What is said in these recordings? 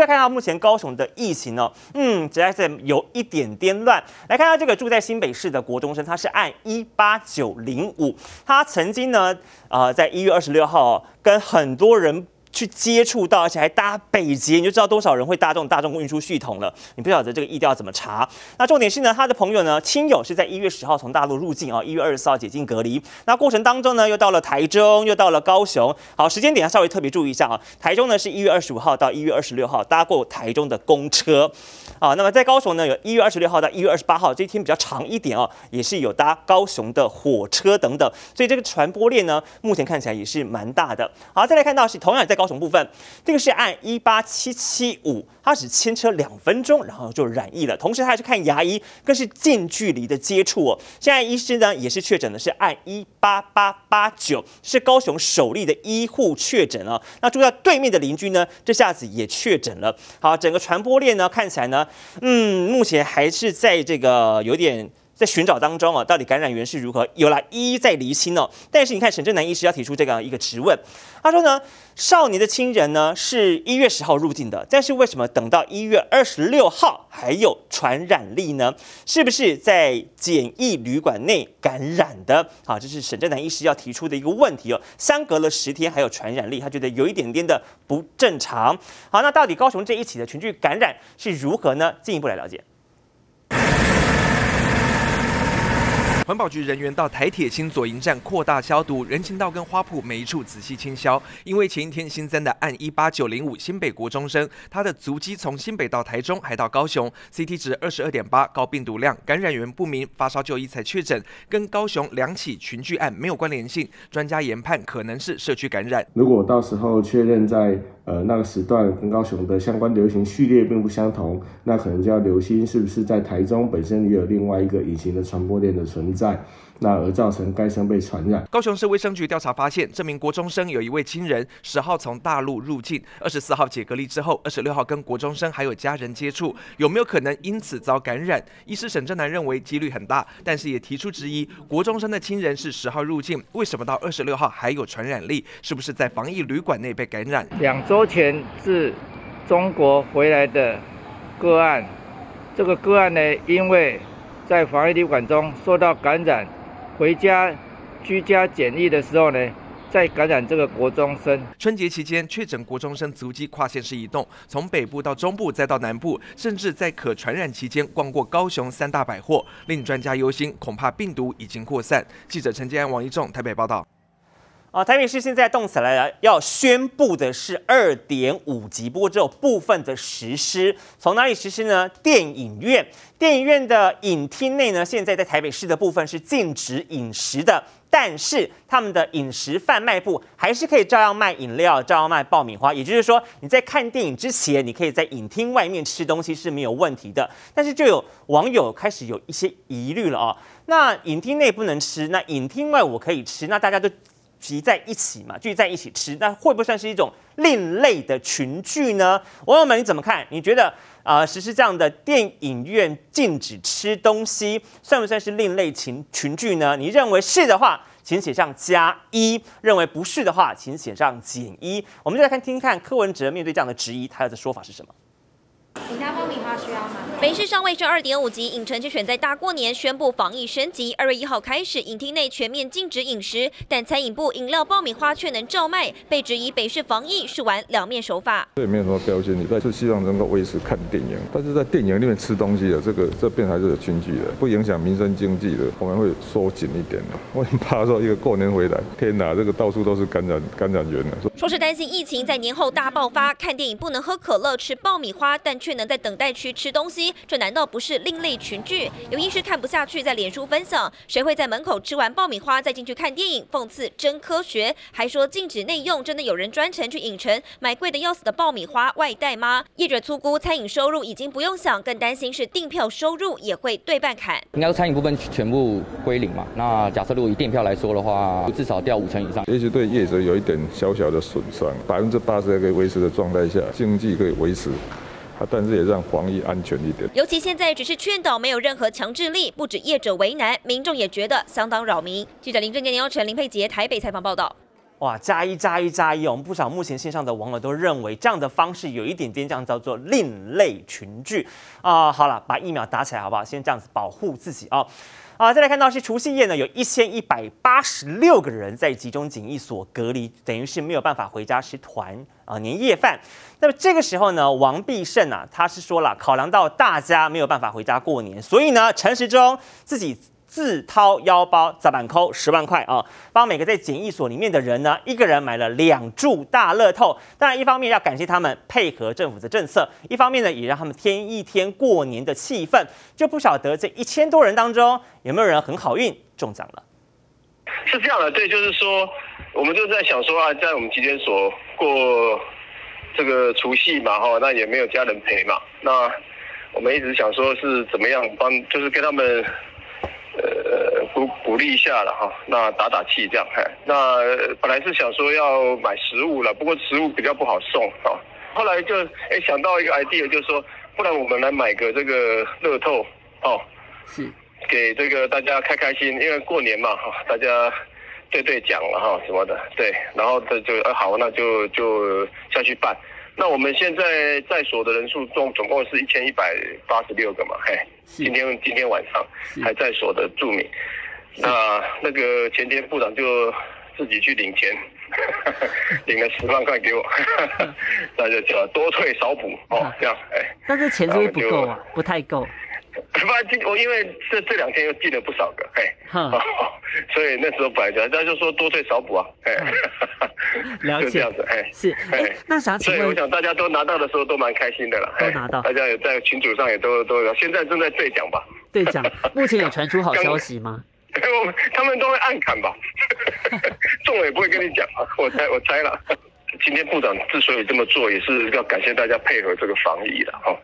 再看看到目前高雄的疫情呢，嗯，实在是有一点点乱。来看到这个住在新北市的国中生，他是按一八九零五，他曾经呢，呃，在一月二十六号跟很多人。去接触到，而且还搭北捷，你就知道多少人会搭这种大众运输系统了。你不晓得这个意调怎么查？那重点是呢，他的朋友呢，亲友是在一月十号从大陆入境啊，一月二十四号解禁隔离。那过程当中呢，又到了台中，又到了高雄。好，时间点要稍微特别注意一下啊。台中呢是一月二十五号到一月二十六号搭过台中的公车啊。那么在高雄呢，有一月二十六号到一月二十八号这一天比较长一点哦，也是有搭高雄的火车等等。所以这个传播链呢，目前看起来也是蛮大的。好，再来看到是同样在高雄部分，这个是按一八七七五，它只牵车两分钟，然后就染疫了。同时，他还是看牙医，更是近距离的接触哦。现在医师呢也是确诊的是按一八八八九，是高雄首例的医护确诊啊。那住在对面的邻居呢，这下子也确诊了。好，整个传播链呢看起来呢，嗯，目前还是在这个有点。在寻找当中啊，到底感染源是如何，有来一一在厘清哦。但是你看，沈振南医师要提出这样一个质问，他说呢，少年的亲人呢是一月十号入境的，但是为什么等到一月二十六号还有传染力呢？是不是在检疫旅馆内感染的？好，这是沈振南医师要提出的一个问题哦。相隔了十天还有传染力，他觉得有一点点的不正常。好，那到底高雄这一起的群聚感染是如何呢？进一步来了解。环保局人员到台铁新左营站扩大消毒，人行道跟花圃每一处仔细清消。因为前一天新增的按一八九零五新北国中生，他的足迹从新北到台中，还到高雄，CT 值二十二点八，高病毒量，感染源不明，发烧就医才确诊，跟高雄两起群聚案没有关联性。专家研判可能是社区感染。如果到时候确认在呃那个时段跟高雄的相关流行序列并不相同，那可能就要留心是不是在台中本身也有另外一个隐形的传播链的存在。在那而造成该生被传染。高雄市卫生局调查发现，这名国中生有一位亲人十号从大陆入境，二十四号解隔离之后，二十六号跟国中生还有家人接触，有没有可能因此遭感染？医师沈正南认为几率很大，但是也提出质疑：国中生的亲人是十号入境，为什么到二十六号还有传染力？是不是在防疫旅馆内被感染？两周前自中国回来的个案，这个个案呢，因为。在防疫旅馆中受到感染，回家居家检疫的时候呢，再感染这个国中生。春节期间确诊国中生足迹跨县市移动，从北部到中部再到南部，甚至在可传染期间逛过高雄三大百货，令专家忧心，恐怕病毒已经扩散。记者陈建安、王一仲台北报道。啊，台北市现在动起来了，要宣布的是二点五级，不过只有部分的实施。从哪里实施呢？电影院，电影院的影厅内呢，现在在台北市的部分是禁止饮食的，但是他们的饮食贩卖部还是可以照样卖饮料，照样卖爆米花。也就是说，你在看电影之前，你可以在影厅外面吃东西是没有问题的。但是就有网友开始有一些疑虑了啊，那影厅内不能吃，那影厅外我可以吃，那大家都。聚在一起嘛，聚在一起吃，那会不会算是一种另类的群聚呢？网友们你怎么看？你觉得啊，实施这样的电影院禁止吃东西，算不算是另类群群聚呢？你认为是的话，请写上加一；认为不是的话，请写上减一。我们就来看听听看柯文哲面对这样的质疑，他的说法是什么？你家爆米花需要吗？北市上卫生二点五级影城就选在大过年宣布防疫升级，二月一号开始，影厅内全面禁止饮食，但餐饮部饮料爆米花却能照卖，被质疑北市防疫是玩两面手法。这也没有什么标签，你在是希望能够维持看电影，但是在电影里面吃东西的这个这边还是有群聚的，不影响民生经济的，我们会收紧一点的。我很怕说一个过年回来，天哪，这个到处都是感染感染源了。说是担心疫情在年后大爆发，看电影不能喝可乐吃爆米花，但却能在等待区吃东西，这难道不是另类群聚？有医师看不下去，在脸书分享：谁会在门口吃完爆米花再进去看电影？讽刺真科学，还说禁止内用，真的有人专程去影城买贵的要死的爆米花外带吗？业者粗估餐饮收入已经不用想，更担心是订票收入也会对半砍。应该说餐饮部分全部归零嘛？那假设如果以订票来说的话，至少掉五成以上。也许对业者有一点小小的损伤，百分之八十可以维持的状态下，经济可以维持。但是也让防疫安全一点。尤其现在只是劝导，没有任何强制力，不止业者为难，民众也觉得相当扰民。记者林正杰、林耀成、林佩杰台北采访报道。哇，加一加一加一，我们不少目前线上的网友都认为这样的方式有一点点这样叫做另类群聚啊。好了，把疫苗打起来好不好？先这样子保护自己啊。好，再来看到是除夕夜呢，有一千一百八十六个人在集中警疫所隔离，等于是没有办法回家吃团啊年夜饭。那么这个时候呢，王必胜啊，他是说了，考量到大家没有办法回家过年，所以呢，陈时中自己。自掏腰包砸板扣十万块啊，帮每个在检疫所里面的人呢，一个人买了两注大乐透。当然，一方面要感谢他们配合政府的政策，一方面呢，也让他们添一天过年的气氛。就不晓得这一千多人当中，有没有人很好运中奖了？是这样的，对，就是说，我们就在想说啊，在我们集检所过这个除夕嘛，哈，那也没有家人陪嘛，那我们一直想说是怎么样帮，就是跟他们。呃，鼓鼓励一下了哈，那打打气这样，嘿，那本来是想说要买食物了，不过食物比较不好送啊。后来就哎想到一个 idea，就是说，不然我们来买个这个乐透哦，是给这个大家开开心，因为过年嘛哈，大家对对奖了哈什么的，对，然后这就呃好，那就就下去办。那我们现在在所的人数总总共是一千一百八十六个嘛，嘿，今天今天晚上还在所的住民，那那个前天部长就自己去领钱，领了十万块给我，那就叫多退少补哦，这样哎，但是钱是不是不够啊？不太够。不，我因为这这两天又进了不少个，哎，所以那时候本来讲，他就说多退少补啊，哎，了解。这样子，哎，是，哎，那想请问，所以我想大家都拿到的时候都蛮开心的了，都拿到，大家也在群组上也都都有，现在正在兑奖吧？兑奖，目前有传出好消息吗？他们都会暗砍吧，中了也不会跟你讲啊，我猜我猜了。今天部长之所以这么做，也是要感谢大家配合这个防疫的哈。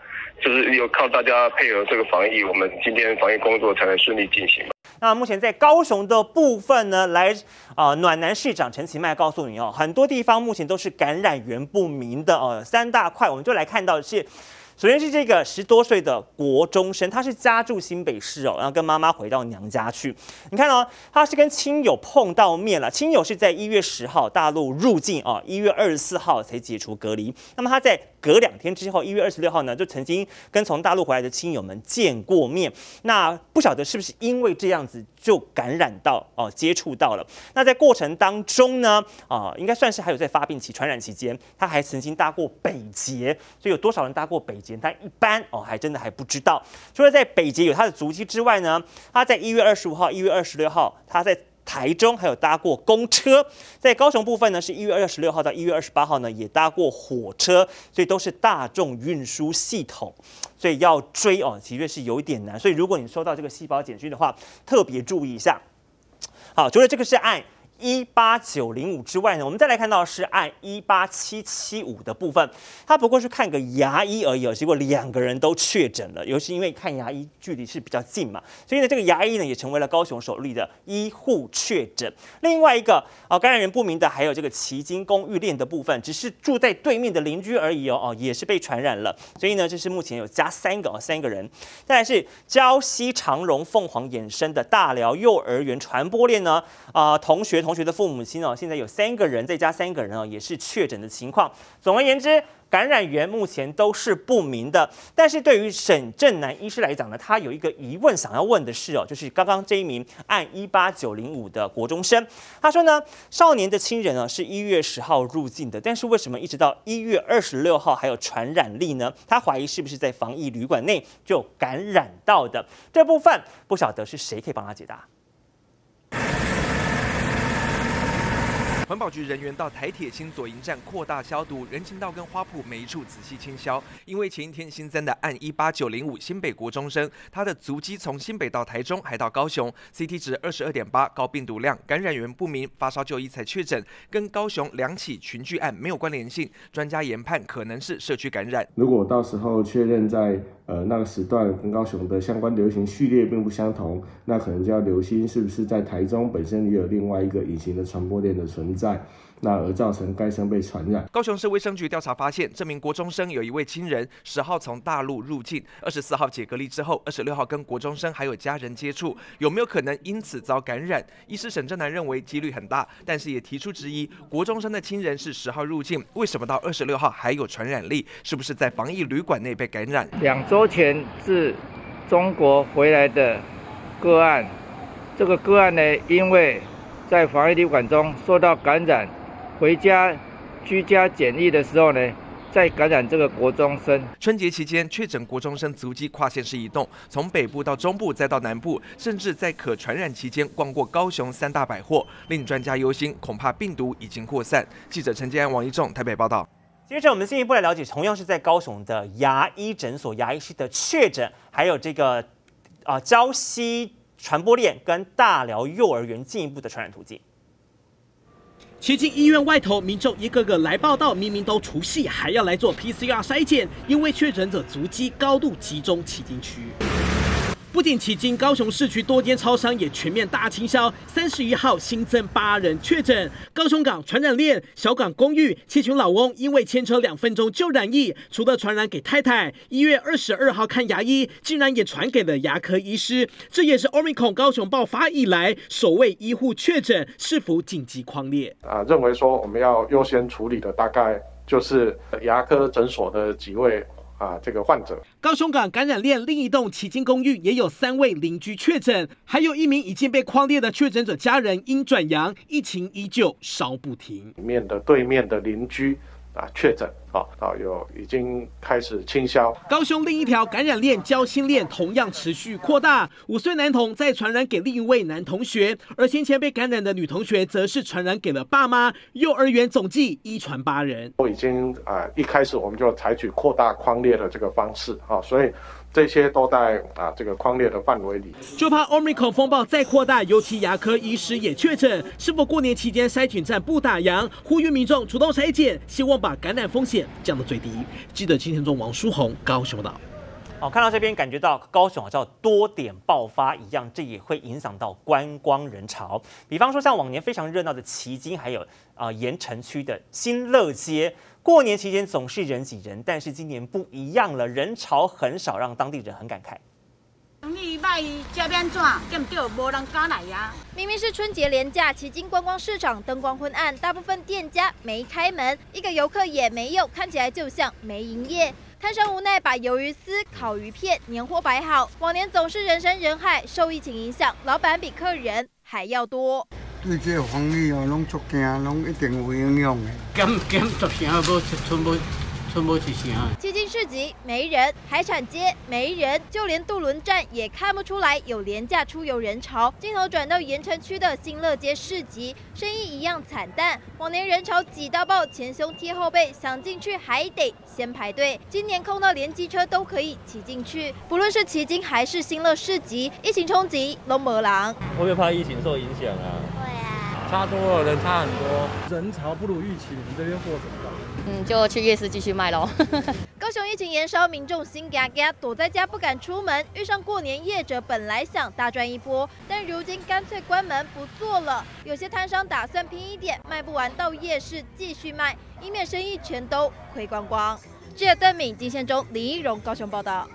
就是有靠大家配合这个防疫，我们今天防疫工作才能顺利进行。那目前在高雄的部分呢，来啊，暖男市长陈其迈告诉你哦，很多地方目前都是感染源不明的哦，三大块，我们就来看到是。首先是这个十多岁的国中生，他是家住新北市哦，然后跟妈妈回到娘家去。你看哦，他是跟亲友碰到面了，亲友是在一月十号大陆入境哦，一月二十四号才解除隔离。那么他在隔两天之后，一月二十六号呢，就曾经跟从大陆回来的亲友们见过面。那不晓得是不是因为这样子就感染到哦，接触到了。那在过程当中呢，啊，应该算是还有在发病期、传染期间，他还曾经搭过北捷，所以有多少人搭过北捷？但一般哦，还真的还不知道。除了在北捷有他的足迹之外呢，他在一月二十五号、一月二十六号，他在台中还有搭过公车。在高雄部分呢，是一月二十六号到一月二十八号呢，也搭过火车，所以都是大众运输系统。所以要追哦，其实是有一点难。所以如果你收到这个细胞简讯的话，特别注意一下。好，除了这个是爱。一八九零五之外呢，我们再来看到是按一八七七五的部分，他不过是看个牙医而已哦，结果两个人都确诊了，尤其因为看牙医距离是比较近嘛，所以呢，这个牙医呢也成为了高雄首例的医护确诊。另外一个啊感染源不明的还有这个旗金公寓链的部分，只是住在对面的邻居而已哦哦，也是被传染了，所以呢，这是目前有加三个哦三个人。再来是礁溪长荣凤凰衍生的大寮幼儿园传播链呢啊同学。同学的父母亲哦，现在有三个人，再加三个人哦，也是确诊的情况。总而言之，感染源目前都是不明的。但是对于沈正南医师来讲呢，他有一个疑问想要问的是哦，就是刚刚这一名按一八九零五的国中生，他说呢，少年的亲人呢是一月十号入境的，但是为什么一直到一月二十六号还有传染力呢？他怀疑是不是在防疫旅馆内就感染到的这部分，不晓得是谁可以帮他解答。环保局人员到台铁新左营站扩大消毒，人行道跟花圃每一处仔细清消。因为前一天新增的按一八九零五新北国中生，他的足迹从新北到台中，还到高雄，CT 值二十二点八，高病毒量，感染源不明，发烧就医才确诊，跟高雄两起群聚案没有关联性。专家研判可能是社区感染。如果到时候确认在呃那个时段跟高雄的相关流行序列并不相同，那可能就要留心是不是在台中本身也有另外一个隐形的传播链的存。在。那而造成该生被传染。高雄市卫生局调查发现，这名国中生有一位亲人十号从大陆入境，二十四号解隔离之后，二十六号跟国中生还有家人接触，有没有可能因此遭感染？医师沈正南认为几率很大，但是也提出质疑：国中生的亲人是十号入境，为什么到二十六号还有传染力？是不是在防疫旅馆内被感染？两周前自中国回来的个案，这个个案呢，因为在防疫旅馆中受到感染。回家居家检疫的时候呢，在感染这个国中生。春节期间确诊国中生足迹跨县市移动，从北部到中部，再到南部，甚至在可传染期间逛过高雄三大百货，令专家忧心，恐怕病毒已经扩散。记者陈建安、王一仲台北报道。接着我们进一步来了解，同样是在高雄的牙医诊所牙医师的确诊，还有这个啊朝夕传播链跟大寮幼儿园进一步的传染途径。接近医院外头，民众一个个来报道，明明都除夕，还要来做 PCR 筛检，因为确诊者足迹高度集中迄今区。不仅迄今高雄市区多间超商也全面大清销，三十一号新增八人确诊。高雄港传染链，小港公寓七群老翁因为牵车两分钟就染疫，除了传染给太太，一月二十二号看牙医，竟然也传给了牙科医师。这也是 Omicron 高雄爆发以来首位医护确诊，是否紧急狂烈？啊，认为说我们要优先处理的大概就是牙科诊所的几位。啊，这个患者，高雄港感染链另一栋旗津公寓也有三位邻居确诊，还有一名已经被框列的确诊者家人因转阳，疫情依旧烧不停。里面的对面的邻居。啊，确诊啊啊，有已经开始清消。高雄另一条感染链交心链同样持续扩大，五岁男童再传染给另一位男同学，而先前被感染的女同学则是传染给了爸妈。幼儿园总计一传八人。我已经啊，一开始我们就采取扩大框列的这个方式啊，所以。这些都在啊这个框列的范围里，就怕 Omicron 风暴再扩大，尤其牙科医师也确诊，是否过年期间筛菌站不打烊？呼吁民众主动筛检，希望把感染风险降到最低。记得今天中王书红高雄岛。哦，看到这边感觉到高雄好像多点爆发一样，这也会影响到观光人潮。比方说像往年非常热闹的旗津，还有啊盐城区的新乐街。过年期间总是人挤人，但是今年不一样了，人潮很少，让当地人很感慨。明明是春节连假，旗津观光市场灯光昏暗，大部分店家没开门，一个游客也没有，看起来就像没营业。摊商无奈把鱿鱼丝、烤鱼片年货摆好，往年总是人山人海，受疫情影响，老板比客人还要多。对这防疫哦，拢足惊，拢一定有影响的。减减十成也无出出无。基金市集没人，海产街没人，就连渡轮站也看不出来有廉价出游人潮。镜头转到盐城区的新乐街市集，生意一样惨淡。往年人潮挤到爆，前胸贴后背，想进去还得先排队。今年空到连机车都可以骑进去。不论是骑金还是新乐市集，疫情冲击龙魔狼。会不会怕疫情受影响啊？会啊，差多了，人差很多，人潮不如预期。你这边货怎么办？嗯，就去夜市继续卖喽。高雄疫情延烧，民众心嘎嘎，躲在家不敢出门。遇上过年业者，本来想大赚一波，但如今干脆关门不做了。有些摊商打算拼一点，卖不完到夜市继续卖，以免生意全都亏光光。记者邓敏、金宪中、李一荣高雄报道。